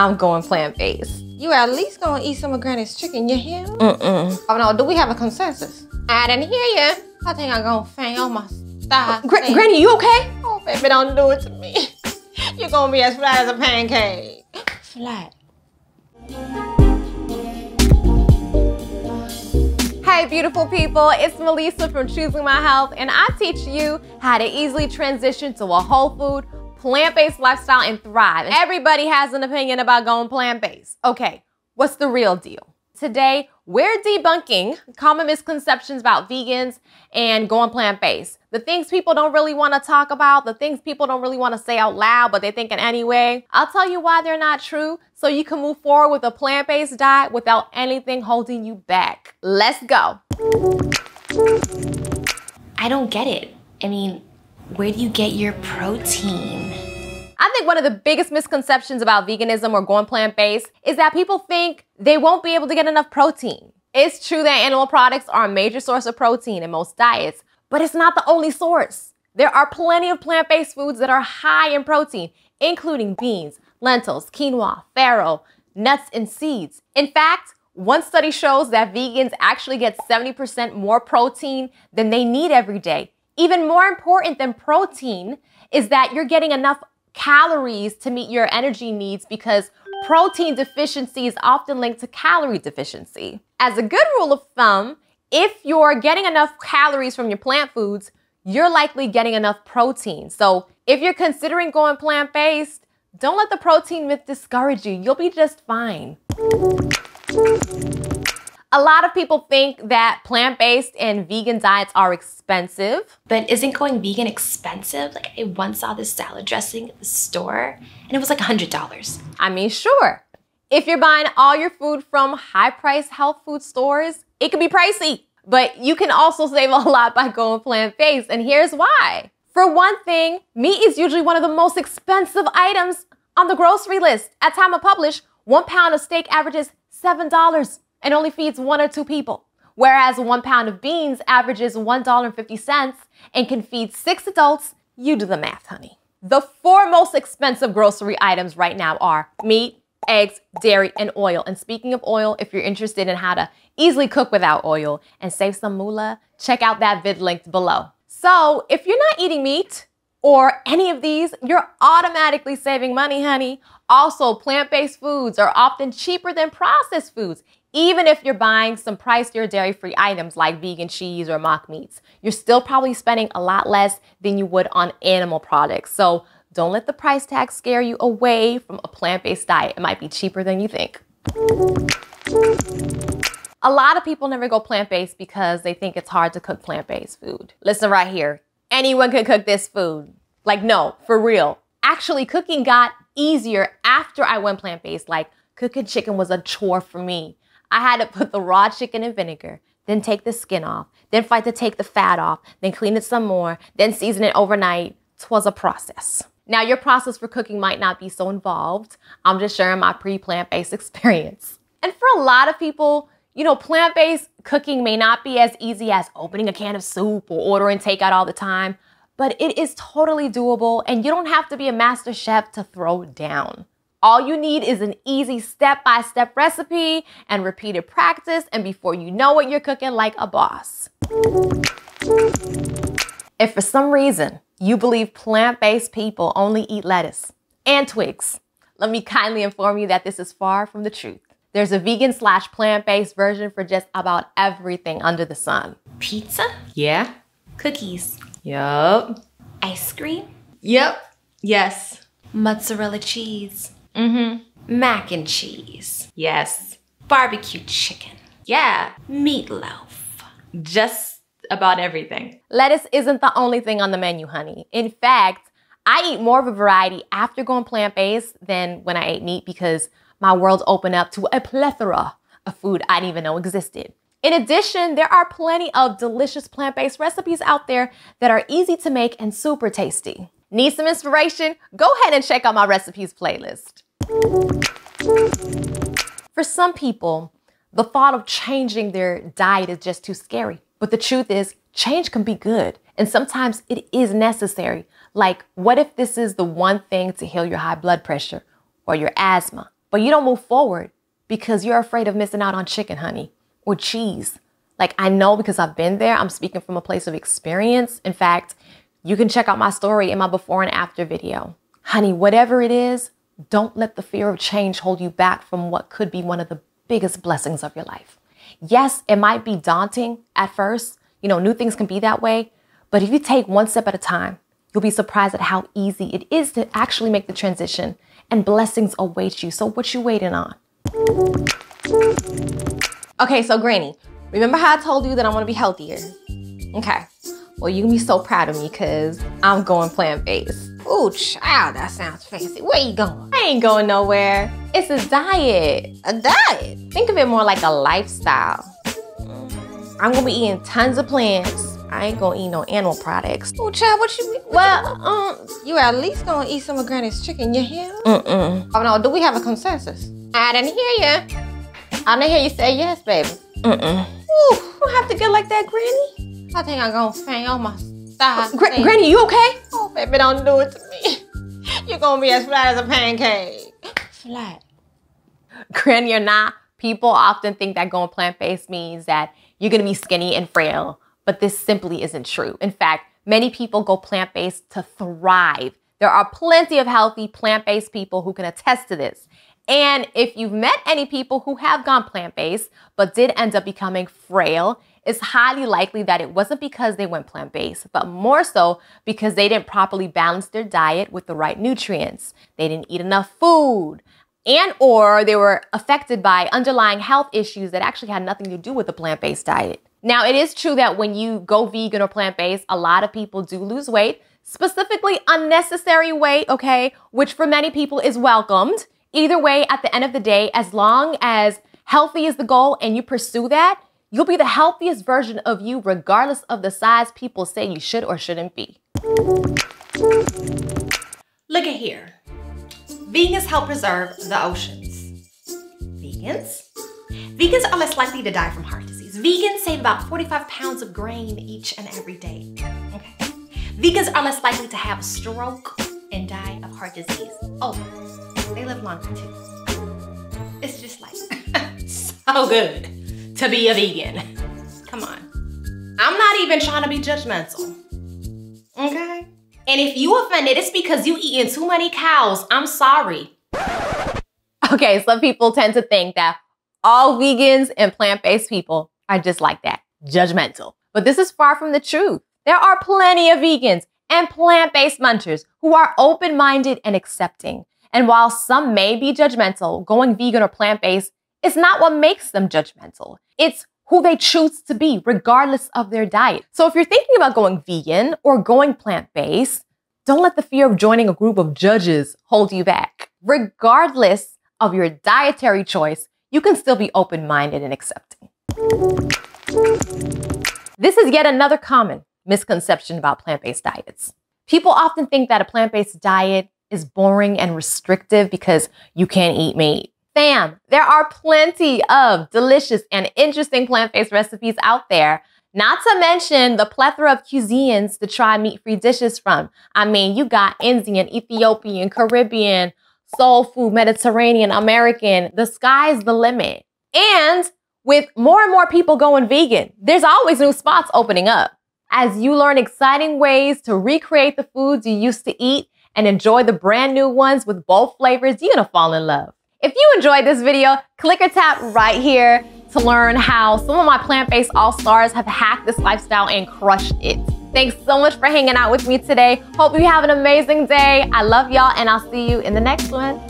I'm going plant based. You at least gonna eat some of Granny's chicken, you hear? Mm-mm. Oh no, do we have a consensus? I didn't hear you. I think I'm gonna fail my style. Gra- Granny, you okay? Oh, baby, don't do it to me. You're gonna be as flat as a pancake. Flat. Hey, beautiful people, it's Melissa from Choosing My Health, and I teach you how to easily transition to a whole food, plant based lifestyle and thrive. Everybody has an opinion about going plant based. Okay, what's the real deal? Today, we're debunking common misconceptions about vegans and going plant based. The things people don't really want to talk about, the things people don't really want to say out loud, but they think it anyway. I'll tell you why they're not true so you can move forward with a plant based diet without anything holding you back. Let's go. I don't get it. I mean, where do you get your protein? Think one of the biggest misconceptions about veganism or going plant based is that people think they won't be able to get enough protein. It's true that animal products are a major source of protein in most diets, but it's not the only source. There are plenty of plant based foods that are high in protein, including beans, lentils, quinoa, farro, nuts, and seeds. In fact, one study shows that vegans actually get 70% more protein than they need every day. Even more important than protein is that you're getting enough calories to meet your energy needs because protein deficiency is often linked to calorie deficiency. As a good rule of thumb, if you're getting enough calories from your plant foods, you're likely getting enough protein. So if you're considering going plant based, don't let the protein myth discourage you. You'll be just fine. A lot of people think that plant based and vegan diets are expensive. But isn't going vegan expensive? Like, I once saw this salad dressing at the store and it was like $100. I mean, sure. If you're buying all your food from high priced health food stores, it can be pricey. But you can also save a lot by going plant based, and here's why. For one thing, meat is usually one of the most expensive items on the grocery list. At time of publish, one pound of steak averages $7 and only feeds one or two people. Whereas one pound of beans averages $1.50 and can feed six adults. You do the math, honey. The four most expensive grocery items right now are meat, eggs, dairy, and oil. And speaking of oil, if you're interested in how to easily cook without oil and save some moolah, check out that vid linked below. So if you're not eating meat or any of these, you're automatically saving money, honey. Also, plant based foods are often cheaper than processed foods. Even if you're buying some pricier dairy free items like vegan cheese or mock meats, you're still probably spending a lot less than you would on animal products. So don't let the price tag scare you away from a plant based diet. It might be cheaper than you think. A lot of people never go plant based because they think it's hard to cook plant based food. Listen right here anyone can cook this food. Like, no, for real. Actually, cooking got easier after I went plant based. Like, cooking chicken was a chore for me. I had to put the raw chicken in vinegar, then take the skin off, then fight to take the fat off, then clean it some more, then season it overnight. Twas a process. Now, your process for cooking might not be so involved. I'm just sharing my pre plant based experience. And for a lot of people, you know, plant based cooking may not be as easy as opening a can of soup or ordering takeout all the time, but it is totally doable and you don't have to be a master chef to throw down. All you need is an easy step by step recipe and repeated practice, and before you know it, you're cooking like a boss. If for some reason you believe plant based people only eat lettuce and twigs, let me kindly inform you that this is far from the truth. There's a vegan slash plant based version for just about everything under the sun. Pizza? Yeah. Cookies? Yup. Ice cream? Yep. Yes. Mozzarella cheese? Mm-hmm. Mac and cheese? Yes. Barbecue chicken? Yeah. Meatloaf? Just about everything. Lettuce isn't the only thing on the menu, honey. In fact, I eat more of a variety after going plant based than when I ate meat because my world opened up to a plethora of food I didn't even know existed. In addition, there are plenty of delicious plant based recipes out there that are easy to make and super tasty. Need some inspiration? Go ahead and check out my recipes playlist. For some people, the thought of changing their diet is just too scary. But the truth is, change can be good, and sometimes it is necessary. Like, what if this is the one thing to heal your high blood pressure, or your asthma, but you don't move forward because you're afraid of missing out on chicken, honey, or cheese. Like I know because I've been there, I'm speaking from a place of experience. In fact, you can check out my story in my before and after video. Honey, whatever it is, don't let the fear of change hold you back from what could be one of the biggest blessings of your life. Yes, it might be daunting at first. You know, new things can be that way. But if you take one step at a time, you'll be surprised at how easy it is to actually make the transition and blessings await you. So what you waiting on? Okay, so Granny, remember how I told you that I want to be healthier? Okay. Well, you can be so proud of me because I'm going plant-based. Ooh, child, that sounds fancy. Where you going? I ain't going nowhere. It's a diet. A diet? Think of it more like a lifestyle. I'm gonna be eating tons of plants. I ain't gonna eat no animal products. Oh, child, what you mean? Well, um, you at least gonna eat some of Granny's chicken, you hear? Mm-mm. Oh no, do we have a consensus? I didn't hear you. I didn't hear you say yes, baby. Mm-mm. Ooh, you don't have to get like that, Granny. I think I'm gonna faint on my side. Gra- Granny, you okay? Oh, baby, don't do it to me. You're gonna be as flat as a pancake. Flat. Granny or not, people often think that going plant-based means that you're gonna be skinny and frail, but this simply isn't true. In fact, many people go plant-based to thrive. There are plenty of healthy plant-based people who can attest to this. And if you've met any people who have gone plant based but did end up becoming frail, it's highly likely that it wasn't because they went plant based, but more so because they didn't properly balance their diet with the right nutrients. They didn't eat enough food and or they were affected by underlying health issues that actually had nothing to do with the plant-based diet. Now, it is true that when you go vegan or plant-based, a lot of people do lose weight, specifically unnecessary weight, okay, which for many people is welcomed. Either way, at the end of the day, as long as healthy is the goal and you pursue that, you'll be the healthiest version of you, regardless of the size people say you should or shouldn't be. Look at here. Vegans help preserve the oceans. Vegans? Vegans are less likely to die from heart disease. Vegans save about 45 pounds of grain each and every day. Okay. Vegans are less likely to have a stroke and die of heart disease. Oh, they live longer too. It's just like so good to be a vegan. Come on. I'm not even trying to be judgmental. Okay? And if you offended, it's because you eating too many cows. I'm sorry. Okay, some people tend to think that all vegans and plant based people are just like that, judgmental. But this is far from the truth. There are plenty of vegans and plant based munchers who are open minded and accepting. And while some may be judgmental, going vegan or plant based is not what makes them judgmental. It's who they choose to be, regardless of their diet. So if you're thinking about going vegan or going plant based, don't let the fear of joining a group of judges hold you back. Regardless of your dietary choice, you can still be open minded and accepting. This is yet another common misconception about plant based diets. People often think that a plant based diet is boring and restrictive because you can't eat meat. Fam, there are plenty of delicious and interesting plant based recipes out there. Not to mention the plethora of cuisines to try meat free dishes from. I mean, you got Indian, Ethiopian, Caribbean, soul food, Mediterranean, American. The sky's the limit. And with more and more people going vegan, there's always new spots opening up. As you learn exciting ways to recreate the foods you used to eat and enjoy the brand new ones with both flavors, you're gonna fall in love. If you enjoyed this video, click or tap right here to learn how some of my plant-based all-stars have hacked this lifestyle and crushed it. Thanks so much for hanging out with me today. Hope you have an amazing day. I love y'all and I'll see you in the next one.